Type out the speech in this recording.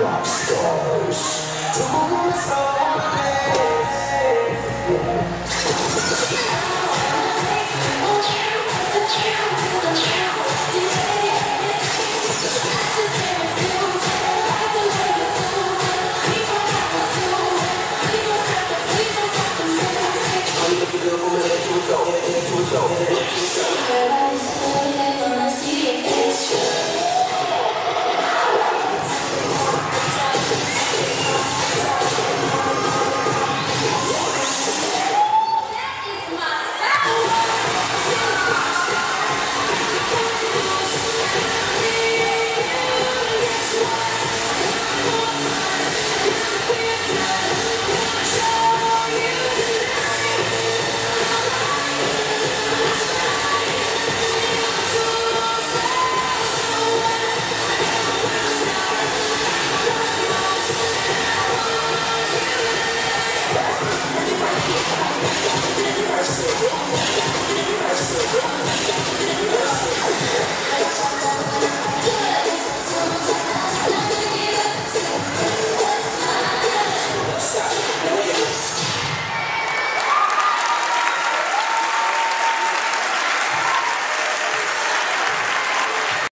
rock stars. Tomorrow's